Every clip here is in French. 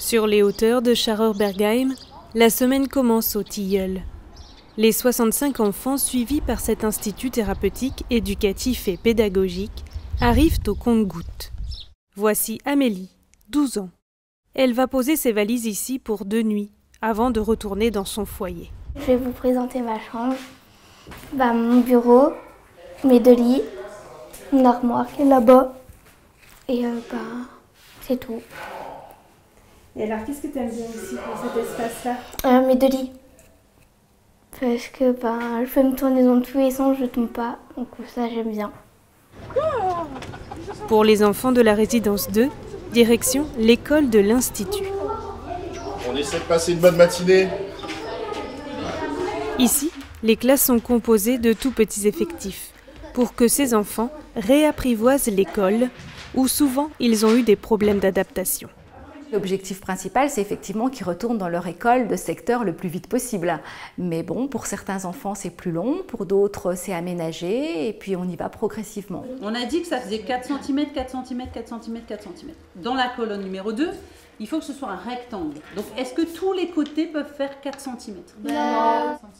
Sur les hauteurs de Scharerbergheim, la semaine commence au Tilleul. Les 65 enfants suivis par cet institut thérapeutique, éducatif et pédagogique arrivent au compte-gouttes. Voici Amélie, 12 ans. Elle va poser ses valises ici pour deux nuits avant de retourner dans son foyer. Je vais vous présenter ma chambre, bah, mon bureau, mes deux lits, une armoire qui est là-bas. Et euh, bah, c'est tout. Et alors, qu'est-ce que tu aimes bien ici pour cet espace-là? Euh, mes deux lits. Parce que bah, je peux me tourner dans tous les sens, je tombe pas. Donc ça, j'aime bien. Pour les enfants de la résidence 2, direction l'école de l'Institut. On essaie de passer une bonne matinée. Ici, les classes sont composées de tout petits effectifs pour que ces enfants réapprivoisent l'école où souvent ils ont eu des problèmes d'adaptation. L'objectif principal, c'est effectivement qu'ils retournent dans leur école de secteur le plus vite possible. Mais bon, pour certains enfants, c'est plus long, pour d'autres, c'est aménagé, et puis on y va progressivement. On a dit que ça faisait 4 cm, 4 cm, 4 cm, 4 cm. Dans la colonne numéro 2, il faut que ce soit un rectangle. Donc est-ce que tous les côtés peuvent faire 4 cm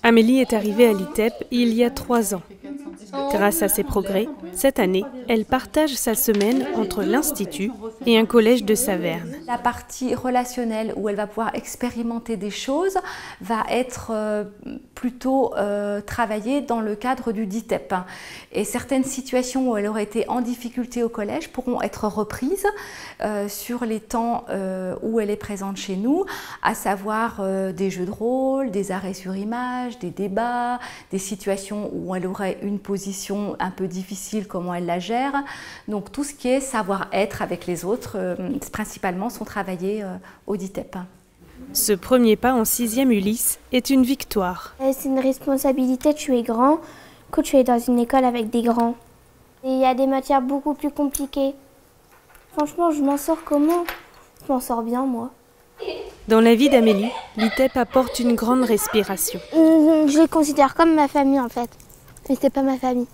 Amélie est arrivée à l'ITEP il y a trois ans. Grâce à ses progrès, cette année, elle partage sa semaine entre l'Institut et un collège de Saverne. La partie relationnelle où elle va pouvoir expérimenter des choses va être euh, plutôt euh, travaillée dans le cadre du DITEP. Et certaines situations où elle aurait été en difficulté au collège pourront être reprises euh, sur les temps où elle est présente chez nous, à savoir des jeux de rôle, des arrêts sur image, des débats, des situations où elle aurait une position un peu difficile, comment elle la gère. Donc tout ce qui est savoir-être avec les autres, euh, principalement, sont travaillés euh, au DITEP. Ce premier pas en sixième Ulysse est une victoire. Euh, C'est une responsabilité, tu es grand, que tu es dans une école avec des grands. Et il y a des matières beaucoup plus compliquées. Franchement, je m'en sors comment? Je m'en sors bien, moi. Dans la vie d'Amélie, l'ITEP apporte une grande respiration. Je les considère comme ma famille, en fait. Mais c'est pas ma famille.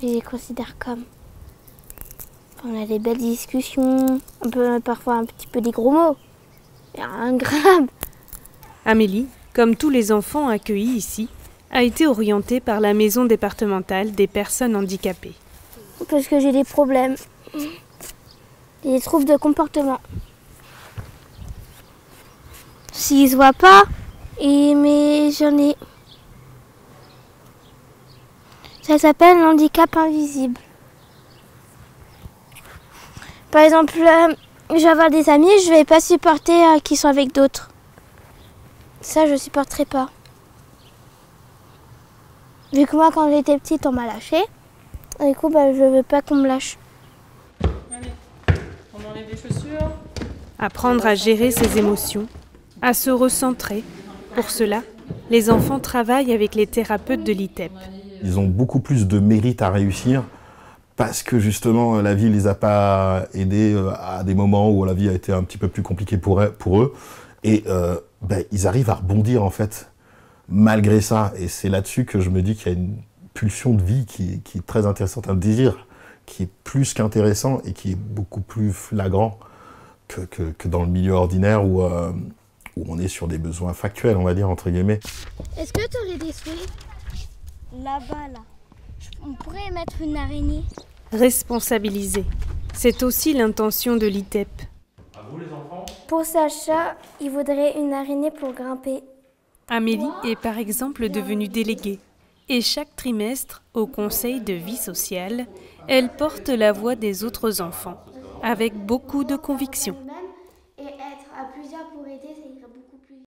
Je les considère comme. On a des belles discussions, un peu, parfois un petit peu des gros mots. De grave. Amélie, comme tous les enfants accueillis ici, a été orientée par la maison départementale des personnes handicapées. Parce que j'ai des problèmes. Des troubles de comportement. S'ils se voient pas, et mais j'en ai. Ça s'appelle l'handicap invisible. Par exemple, euh, je vais avoir des amis, je vais pas supporter euh, qu'ils soient avec d'autres. Ça, je supporterai pas. Vu que moi, quand j'étais petite, on m'a lâché. Du coup, bah, je veux pas qu'on me lâche. On enlève les chaussures. Apprendre à gérer ses émotions, à se recentrer. Pour cela, les enfants travaillent avec les thérapeutes de l'ITEP. Ils ont beaucoup plus de mérite à réussir parce que justement la vie les a pas aidés euh, à des moments où la vie a été un petit peu plus compliquée pour eux. Et euh, ben, ils arrivent à rebondir en fait malgré ça. Et c'est là-dessus que je me dis qu'il y a une pulsion de vie qui, est très intéressante, un désir qui est plus qu'intéressant et qui est beaucoup plus flagrant que, dans le milieu ordinaire où, euh, on est sur des besoins factuels, on va dire, entre guillemets. Est-ce que tu aurais des Là-bas, là. On pourrait mettre une araignée. Responsabiliser. C'est aussi l'intention de l'ITEP. Pour Sacha, il voudrait une araignée pour grimper. Amélie est par exemple devenue déléguée. Et chaque trimestre, au conseil de vie sociale, elle porte la voix des autres enfants, avec beaucoup de conviction.